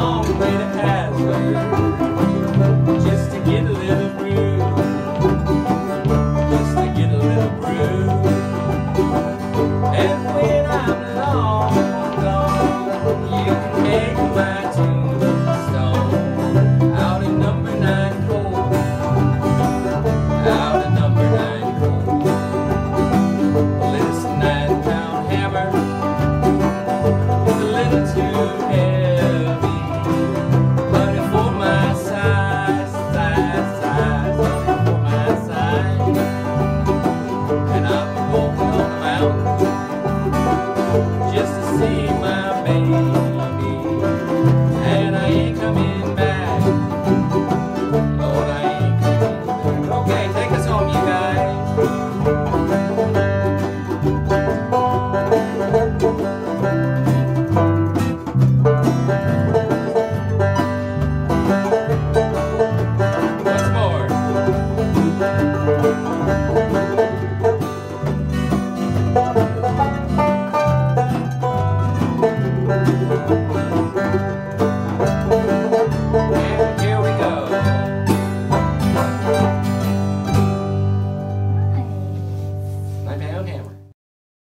long been. asking